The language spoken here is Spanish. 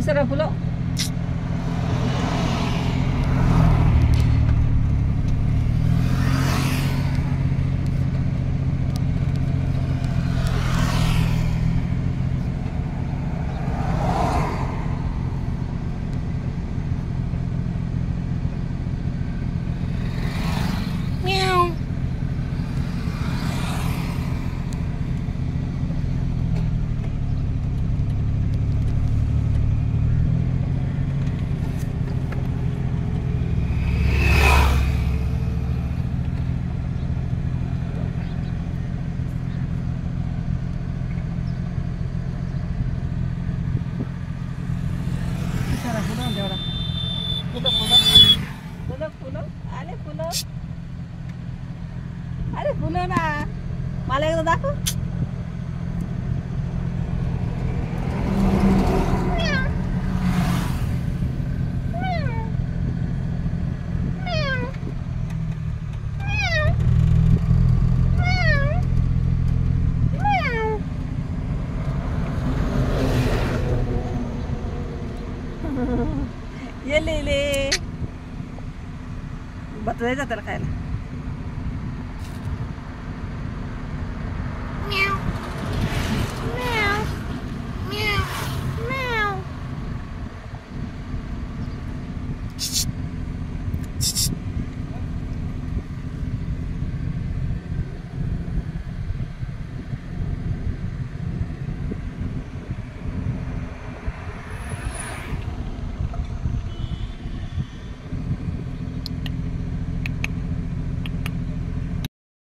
¿Y se reculó? फुलं आले फुलं अरे फुलं ना मला एकदा दाखव ये Batalha da Miau. Miau. Miau. Miau. Tch,